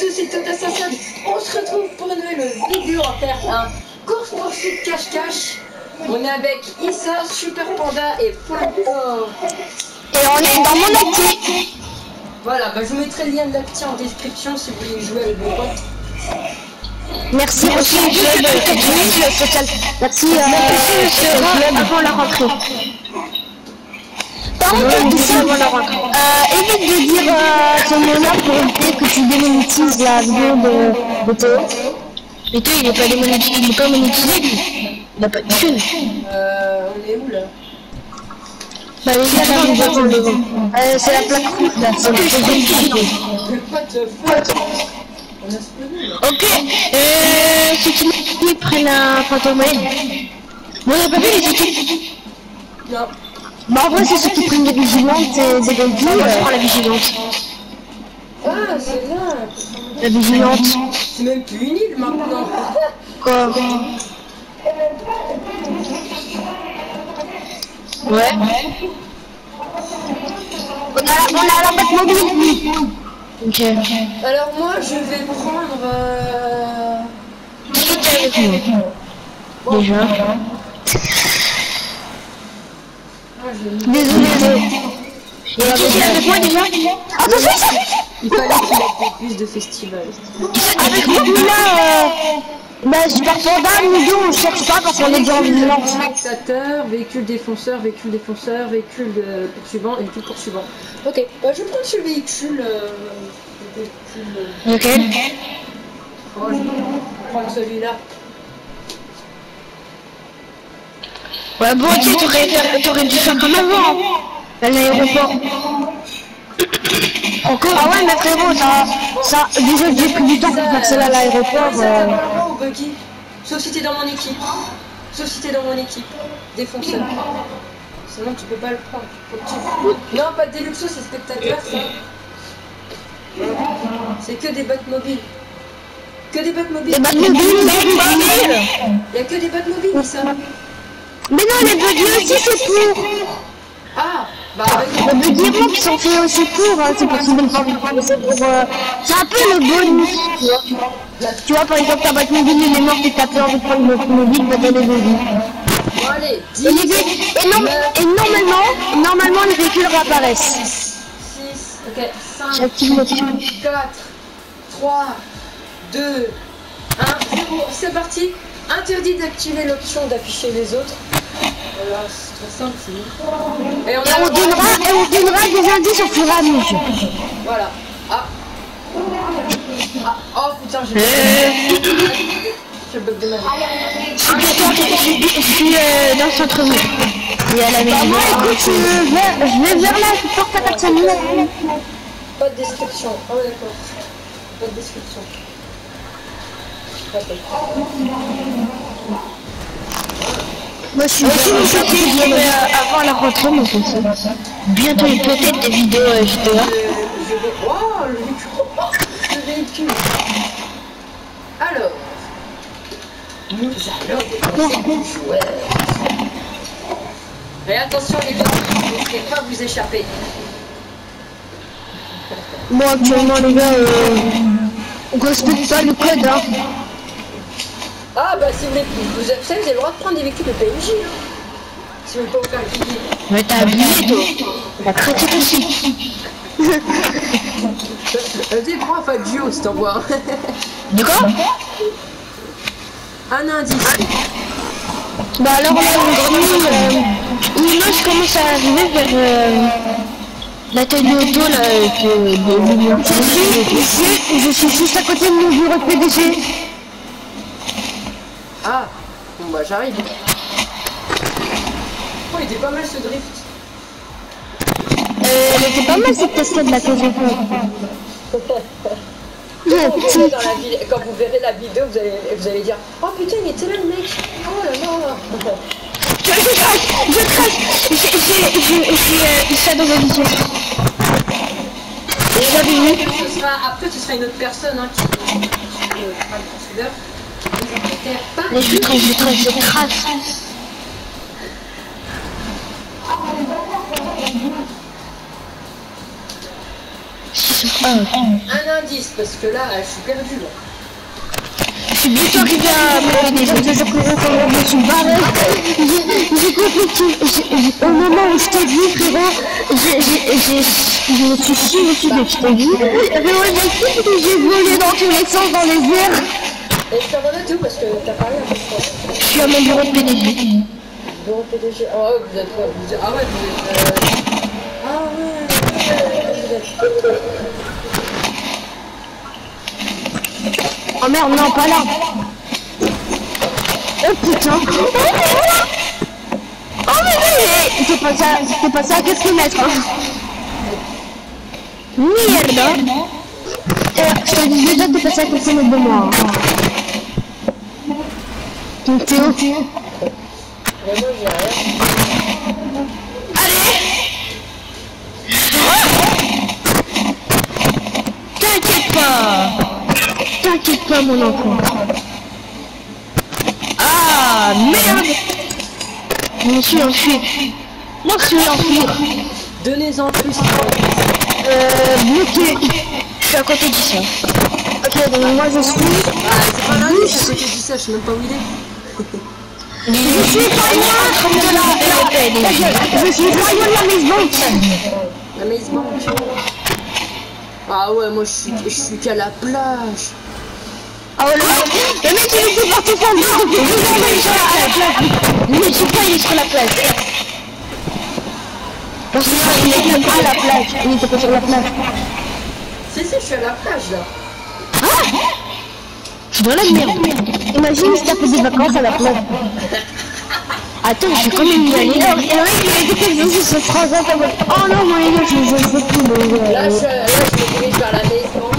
tous. On se retrouve pour une nouvelle vidéo à faire un course poursuite cache-cache. On est avec Issa, Super Panda et Flamco. Et on est dans mon actif. Voilà, bah, je vous mettrai le lien de l'acti en description si vous voulez jouer avec vos potes. Merci aussi club le social. Merci euh, club avant la rentrée. Par contre, Issa, euh, évite de dire euh, ce mot-là pour éviter que tu démonétises la vidéo de, de Théo. Mais Théo, il est pas démonétisé, il est pas monétisé lui. Il a pas de thune. Euh, on est où là? Bah les gars, là, nous avons le Euh, c'est la plaque rouge là, c'est le Le pote, pote. On a ce peu là. Ok, euh, ceux qui prennent un fantôme. Bon, on a pas vu les équipes. Non. Bah en vrai, c'est ceux qui prennent des vigilantes et des goldies. Moi, je prends la vigilante. Ah, c'est bien. La vigilante. C'est même plus une île maintenant. Quoi Ouais. On a, on a la boîte mobile. Ok. Alors moi, je vais prendre... Euh... Déjà. Ah. Désolé. Qui avec moi déjà Attention, Il fallait qu'il ait plus de festivals. Avec là, euh, bah, Super Panda, deux, on cherche pas parce qu'on est en vigilance. Spectateur, véhicule défonceur, véhicule défonceur, véhicule poursuivant et véhicule poursuivant. Ok, bah, je prendre ce véhicule. Euh, le véhicule euh, oh, je prendre celui-là. Ouais, bon, ok, t'aurais t'aurais dû faire comme avant, à l'aéroport. Encore? Ah ouais, mais frérot, ça, ça, déjà j'ai pris du temps pour faire cela à l'aéroport. Euh, Sauf si t'es dans mon équipe. Sauf si t'es dans mon équipe. Défonceur. Sinon tu peux pas le prendre. Tu- Non, pas de Deluxo, c'est spectateur ça. C'est que des bottes mobiles. Que des bottes mobiles. Les Batmobiles, les Batmobiles Il y a que des bottes mobiles, ça. Mais non, les buggy aussi, c'est pour Ah Bah. Les buggy rouges sont faits aussi pour, hein, c'est pour soulever le fort. C'est pour... euh, C'est un peu le bonus, tu vois. Tu vois, par exemple, ta Batmobile, il est mort et t'as plus envie de prendre le Batmobile, bah t'as les buggy. Bon, allez, 10, Et, les et, non- et normalement, normalement, les véhicules réapparaissent. 6, ok, 5, J'active l'option. 4, 3, 2, 1, 0. C'est parti. Interdit d'activer l'option d'afficher les autres. Voilà, c'est très simple. c'est- Et on a on donnera, et on donnera des indices au fur et à mesure. Voilà. Ah. Ah. Oh putain, j'ai Je bug de ma vie. Je suis euh, dans le centre-ville. Et à la maison. Moi, écoute, je vais, je vais vers là, je porte à personne. Pas de description. Ouais, d'accord. Pas de description. Rappel. Moi, je suis aussi mon côté, avant la rentrée, mon côté. Bientôt, il peut être des vidéos euh, GTA. Véhicule. Alors. Nous allons dépenser du joueur. Et attention les gars, vous ne laissez pas vous échapper. Moi, actuellement, les gars, euh, on respecte pas le code, hein. Ah bah si vous voulez, vous avez, vous savez, vous avez le droit de prendre des véhicules de PNJ. Hein. Si vous voulez pas vous faire. Mais t'as abusé, toi. T'as craqué aussi. Vas-y, prends un Fabio si t'envoies. De quoi Un indice. Bah alors là, on grenouille, euh, une image commence à arriver vers euh, la taille de auto, là, que de l'Union. Je suis ici, je suis juste à côté de mon bureau de PDG. Ah, bon bah j'arrive. Oh, il était pas mal ce drift. Euh, elle était pas mal cette. Quand vous, verrez dans la quand vous verrez la vidéo, vous allez, vous allez dire Oh putain, il était là le mec Oh là là Je, je crache, je crache, j'ai, euh, vision. Et J'avais vu. Après, ce sera une autre personne hein, qui, qui, qui euh, Mais je crache, je crache, je A. Un indice, parce que là, je suis perdu. Là. Je suis bientôt arrivé à PDG. Je sais plus comment je me suis barré. J'ai compris que au moment où je t'ai vu, frérot, je me suis su aussi que je t'ai vu. J'ai volé dans tous les sens dans les airs. Et je t'en donne tout, parce que t'as parlé un peu de. Je suis à mon bureau de PDG. Bon, PDG. Ah ouais, vous êtes vous êtes... Ah ouais, vous êtes... Euh... Ah ouais, vous êtes... Oh merde, non, pas là. Oh putain. Oh mais mais t'es passé à, t'es passé à quelques mètres. Hein. Merde. Eh, je te dis déjà que t'es passé à quelques mètres de moi. hein. Vraiment, j'ai rien. T'inquiète pas. T'inquiète pas mon enfant. Ah merde. Je me suis enfui. Moi je suis enfui. Donnez-en plus. Euh, bloqué. Je suis à côté du ça. Ok, donc moi je suis. Ah, c'est pas mal, c'est à côté du ça, je sais même pas où il est. Je suis pas loin de la. Je suis pas loin de la maison. La Bank. Ah ouais, moi je suis, je suis qu'à la plage. Ah ouais, le mec, il était parti faire le tour depuis deux ans, mais il est sur la plage. Le mec, pas, il est sur la plage. Parce qu'il il était pas à la plage. Il était pas sur la plage. Si, si, je suis à la plage là. Ah Je suis dans la merde. Imagine si t'as fait des vacances à la plage. Attends, je. Alors, et le mec, il a été comme ça, sur 3 ans, comme Oh non, mon les gars, je veux plus. Là, je, là, me dirige vers la Bank.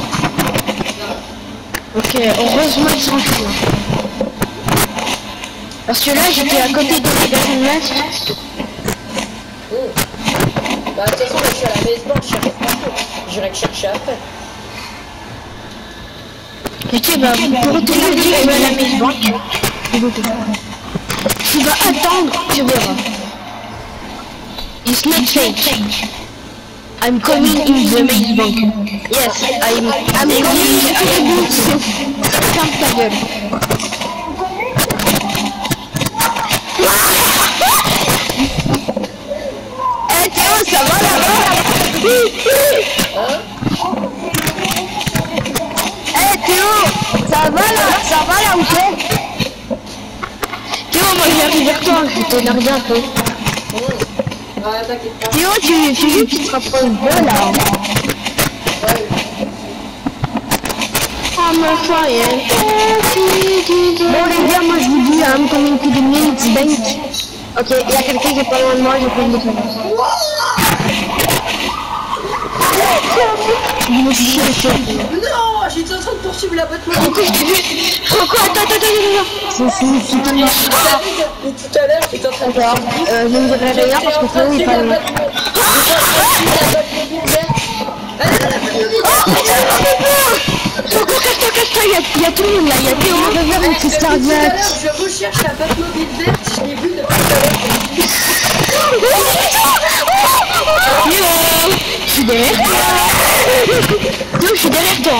Ok, heureusement qu'ils sont fous. Parce que là, j'étais à côté de la personne là. Hmm. Bah, de toute façon, là, je suis à la Bank, je cherche partout. J'irai chercher après. Ok, bah, pour retourner dire je vais à la maison. Tu vas attendre, tu verras. It's not fake. I'm coming in the maze bank. Yes, I'm, I'm coming in the boots. Ferme ta gueule. Eh Théo, ça va là-bas ça va là Ça va là ou quoi Théo, moi j'arrive vers toi, je te énerve un peu. Pas. Théo, tu, tu rapproches de là fire. Bon les gars, moi je vous dis, I'm coming to the minutes bank. Ok, il y a quelqu'un qui est pas loin de moi, cherché. Non, j'étais en train de poursuivre la boîte mobile. Pourquoi je t'ai vu Pourquoi Attends, attends, attends, attends. C'est fou, putain. Mais tout à l'heure, j'étais en train de D'accord, euh, je ne dirai rien parce que Théo il est pas loin. Pourquoi casse-toi, casse-toi, il y a- il y a tout le monde là, il y a Théo, on va faire une crise cardiaque. Je recherche la boîte mobile verte, je l'ai vue depuis tout à l'heure. Yo Je suis derrière toi. Yo, je suis derrière toi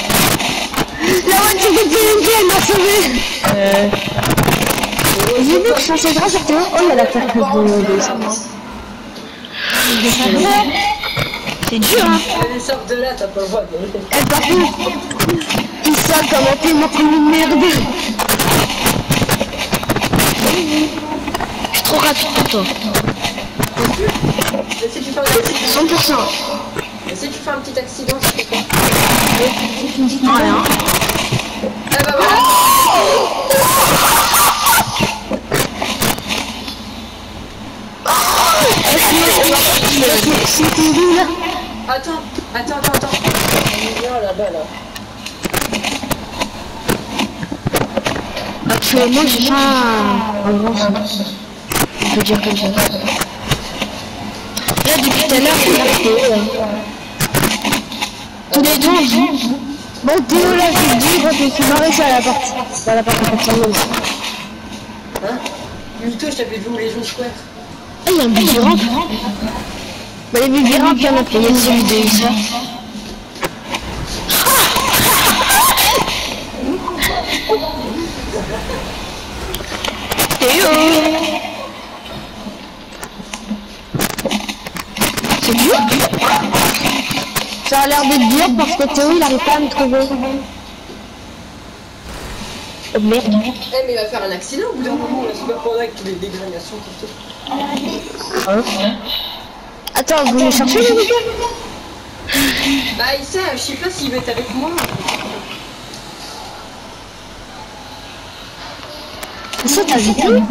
elle m'a sauvé J'ai vu que je grâce. Oh il a la terre de de C'est dur hein sors de là, t'as pas le droit de... Eh Tout ça comment t'es moi comme une merde Je suis trop rapide pour toi Et si tu fais un accident 100% Et si tu fais un petit accident, fait quoi Rien Ah bah voilà c'était où là Attends, attends, attends, attends. On est bien là-bas, là. Actuellement, j'ai pas un. On peut dire comme ça. Là, depuis tout à l'heure, Théo. là. Tous les deux, on dit. Bon, Théo, là, je te dis, je me suis à la partie. C'est à la partie personnelle. Hein Mito, je t'avais vu où les gens square. Ah, il y a un baby ramp. Bah, les baby ramp, il y en a plein. Il y a celui de Issa. Théo Ça a l'air d'être dur parce que Théo il arrive pas à me trouver. Oh merde. Eh, mais il va faire un accident au bout d'un moment, là. C'est pas pour avec toutes les dégrégations qu'il fait. Hein Attends, vous me cherchez les gars Bah, Issa, je sais pas s'il va être avec moi. Ça t'as vu tout?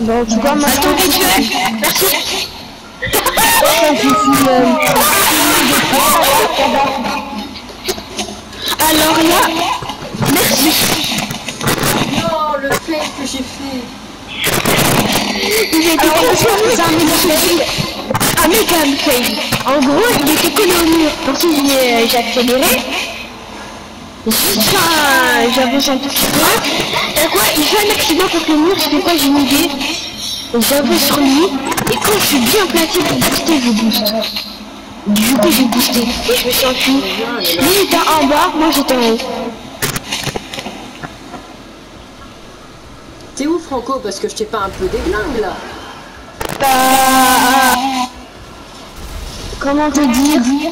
En tout cas, maintenant, Merci. je suis, euh, Alors là, merci. Non, le fait que j'ai fait. Il était méga fail. Un méga fail. En gros, il était collé au mur. Ensuite, j'ai j'ai accéléré. Enfin, j'avance un petit peu. Quoi, il fait un accident contre le mur, c'est quoi j'ai une idée. J'avance sur lui. Et quand je suis bien placé pour booster, je booste. Du coup, j'ai boosté. Et je me suis enfui. Lui, il était en bas, moi j'étais en haut. T'es où, Franco Parce que je t'ai pas un peu déglingue, là? Bah... Comment te dire?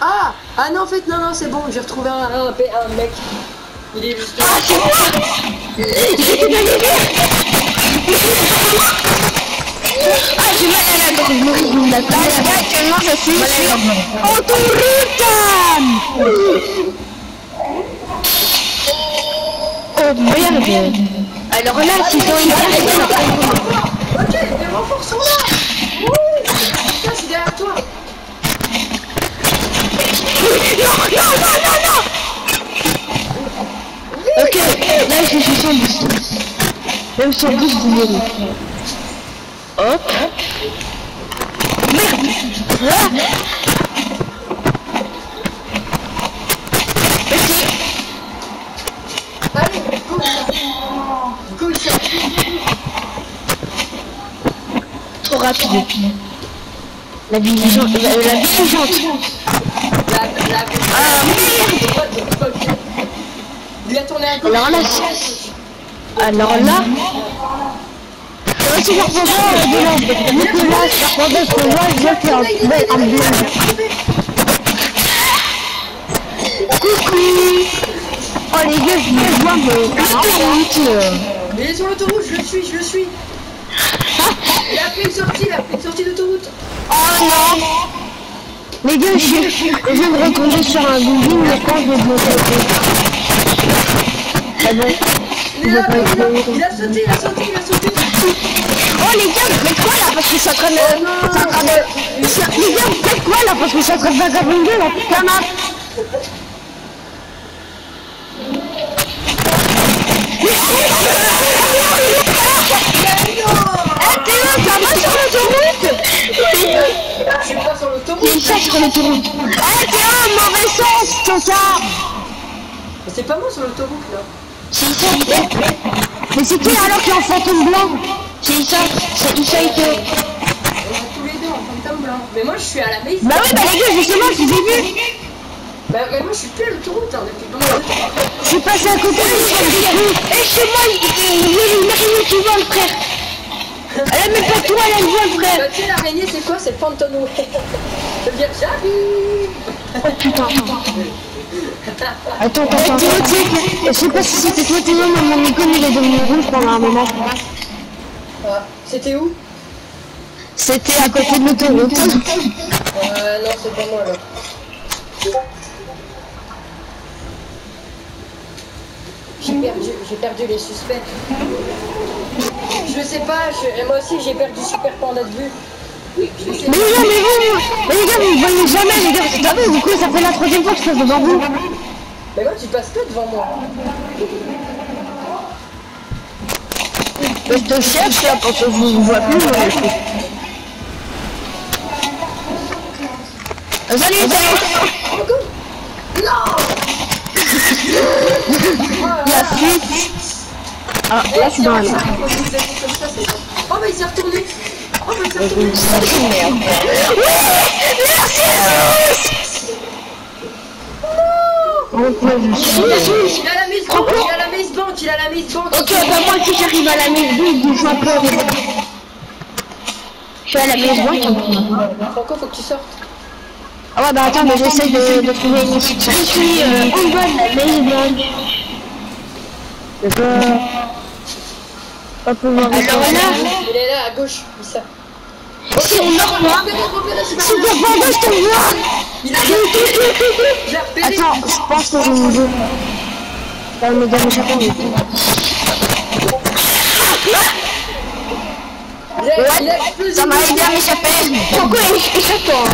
Ah Ah non, en fait, non, non, c'est bon, j'ai retrouvé un, un, un mec. Il est juste... Ah, c'est Ah, j'ai mal à la gorge, je me tâche. Actuellement, je suis sur Autoroute. Oh merde Alors là, s'ils ont une carte, Ok, les renforts sont là Non, non, non, non, non Ok, là je suis sans boost. Même sans boost, vous verrez. Hop. Merde ah. Go, Issa Trop rapide. La diligente. La, la. La, la... Il a tourné un. Alors là, Alors là. Que moi, je un. Coucou Oh les gars, je me vois mais euh. Il est sur l'autoroute, je le suis, je le suis Il a fait une sortie, il a fait une sortie d'autoroute Oh non Les gars, je, je viens de retomber sur un goubin, mais quand je vais bloquer Ah bon Il est là, il, a sauté, il a sauté, il a sauté. Oh les gars, vous faites quoi là Parce que c'est en train de... C'est en train de... Les gars, vous faites quoi là Parce que c'est en train de vagabonder là, putain map sur l'autoroute Eh Théo, mauvais sens, c'est ça Mais c'est pas moi sur l'autoroute là. C'est Issa Mais c'est qui alors qui est en fantôme blanc? C'est Issa, c'est Issa et est tous les deux en fantôme blanc. Mais moi je suis à la maison. Bah oui, bah les gars, justement, je vous ai vu. Bah mais moi je suis plus à l'autoroute hein, depuis temps Je suis passé à côté de lui, Et chez moi, il y a une araignée qui vole, frère. Elle a même pas toile, elle vole, Bah frère. Tu sais l'araignée c'est quoi? C'est le j'arrive Oh putain Attends, attends, attends Je sais pas si c'était toi, Théo, mais mon icône, il est devenu rouge pendant un moment. Ah, C'était où? C'était à côté de l'autoroute. Euh non c'est pas moi là J'ai perdu, j'ai perdu les suspects. Je sais pas, je- moi aussi j'ai perdu Super Panda de vue. Je Mais les gars, mais vous, mais les gars, vous me voyez jamais, les gars, vous savez, du coup, ça fait la troisième fois que je passe devant vous. Mais moi tu passes que devant moi. Je te cherche là parce que je vous vois plus. mais- Euh, Salut, salut La fuite Ah, là je suis dans la. Oh bah il s'est retourné il a la mise il a la mise il a la mise Ok, bah moi si j'arrive à la maison, je joue un peu Je suis à la maison, Franco faut que tu sortes. Ah ouais, bah attends, mais j'essaie de, trouver une. Je suis euh, en de la maison. Je peux pas pouvoir Alors là, il est là à gauche, ça. Si on meurt pas, si Panda. t'es pas là, je te Il repéré. Attends, je pense que je me joue. Ça me donne échapper. Il a- il a explosé. Ça m'a aidé à m'échapper. Pourquoi échappe-toi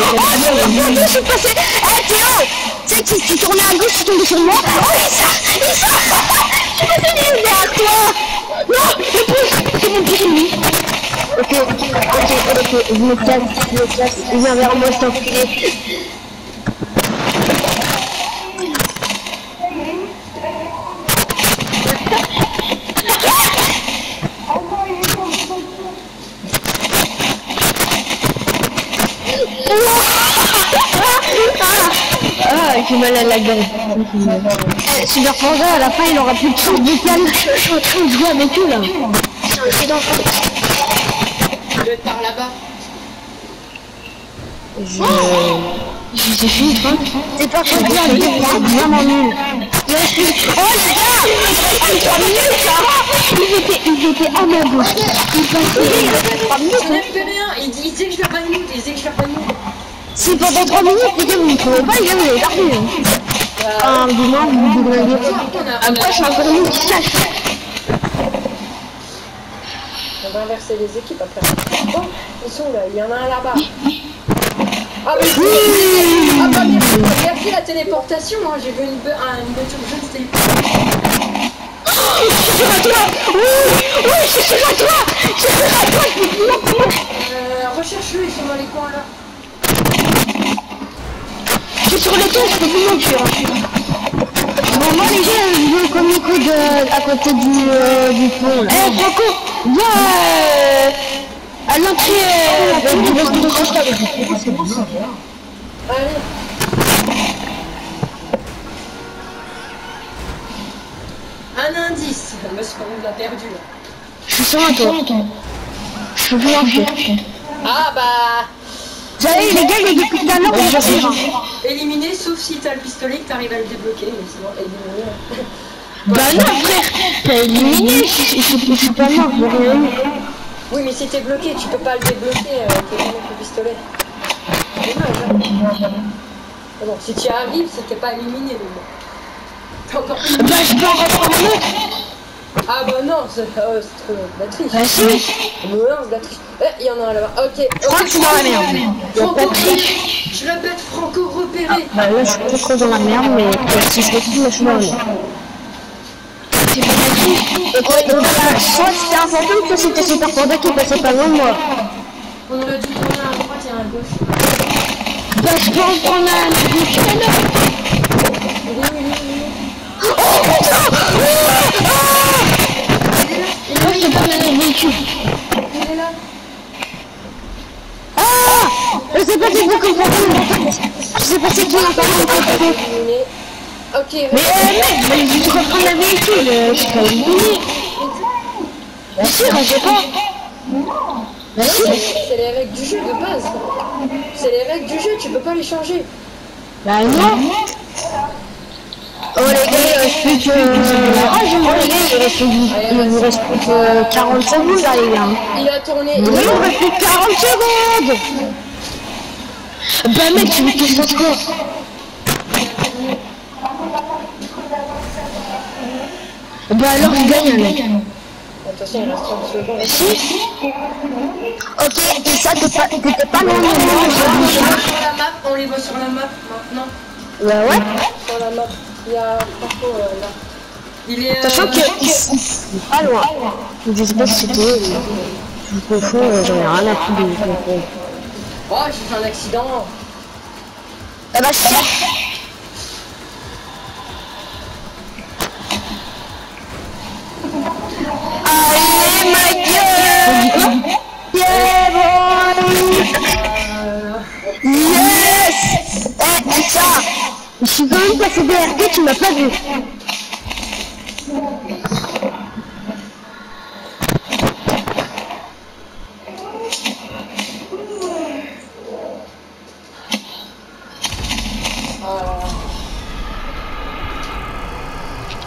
Oh, je suis passé Eh Théo Tu sais, tu tournais à gauche, tu tombais sur moi Oh, Lisa Lisa Je suis passé derrière toi Non Le pouce C'est mon petit ennemi Ok, ok, ok, je me casse, je me casse. Viens vers moi, je t'enculé. Ah, j'ai mal à la gueule. Eh, Super Panda, à la fin, il aura plus de chance de calme. Je suis en train de jouer avec eux, là. Par là-bas. Je... Je sais fini, hein. C'est pas c'est vraiment nul. Oh, les gars nul, ça Ils étaient, ils étaient à ma gauche. Ils passaient... Il minutes. n'a fait rien. Il dit- il disait que je pas. Il disait que pas. Si pendant 3 minutes, les gars, vous ne trouvez pas, les gars, vous. Ah, du moins, vous. Après, je suis un peu de qui cache. On va inverser les équipes après. Bon, ils sont là. Il y en a un là-bas. Ah mais Ah bah merci, merci la téléportation. Hein. J'ai vu une, be- un- une voiture jaune. C'était Je suis à toi Oui, oui, je suis à toi Je suis à toi, je peux. Euh, recherche-le, ils sont dans les coins là. Je suis sur le toit, je peux plus m'enfuir. Bon, moi, les gars, je veux qu'on écoute euh, à côté du, euh, du pont, là. Eh, Franco, viens euh, à l'entrée euh, du de. Un indice. Me suis on l'a perdu là. Je suis sur un toit. Je peux plus m'enfuir. Ah bah. Vous savez, les gars, il y a l'heure, on va faire. Éliminé sauf si t'as le pistolet que t'arrives à le débloquer. Mais sinon, éliminé. Bah non, frère, t'as éliminé, je, suis pas mort. Oui, mais si t'es bloqué, tu peux pas le débloquer euh, avec le pistolet. C'est dommage, hein. Bon, si tu arrives, c'est que t'es pas éliminé, mais bon. T'as encore plus. Bah, je peux en reprendre un autre. Ah bah non, c'est c'est trop de la triche. Bah si, Non, c'est de la triche. Eh, il y en a un là-bas. Ok. je crois que je suis dans la merde. Franco repéré. Je répète, Franco repéré. Bah là, je suis pas trop dans la merde, mais euh, si je là, je suis dans la merde. C'est pas la donc, soit c'était un fantôme, soit c'était Super Panda qui passait pas loin de moi. On aurait dû tourner à droite et à gauche. Bah, je peux en prendre un alors. Oh putain Ah te prends un véhicule. il est là. Ah Je sais pas quoi comme fantôme. Je sais pas comme fantôme. Éliminé. Ok, Mais euh, mec, mais je te reprends un véhicule, je suis pas éliminé. Bien sûr, j'ai pas. Bah si. c'est les règles du jeu de base. C'est les règles du jeu, tu peux pas les changer. Bah non. Oh les gars, je reste plus que... Oh les gars, il reste reste plus que 40 secondes là les gars. Il a tourné... Oui, il reste plus que 40 secondes Bah mec, tu veux que je fasse quoi Bah alors, il gagne mec. Attention, il reste 30 secondes. Si Ok, et ça, t'es pas, t'étais pas On les voit sur la map maintenant. Bah ouais. Sur la map il y a Franco euh, là. Il est. Sachant euh, que c'est pas loin. Je sais pas si c'était. euh, Je confonds, euh, j'en ai rien à foutre de. Oh, j'ai fait un accident. Ah bah suis quand même passé DRT, tu m'as pas vu.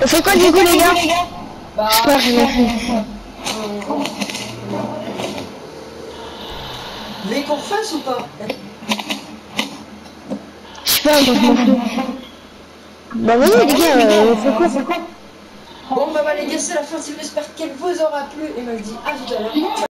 On fait quoi du coup les gars? Bah, Je sais pas, foutre. vous voulez qu'on refasse ou pas? Je sais pas, je m'en fous. Bah vas-y les gars, euh, on fait quoi, fait quoi? Bon, bah, bah les gars, c'est la fin. Si j'espère qu'elle vous aura plu. Et me dit à tout à l'heure.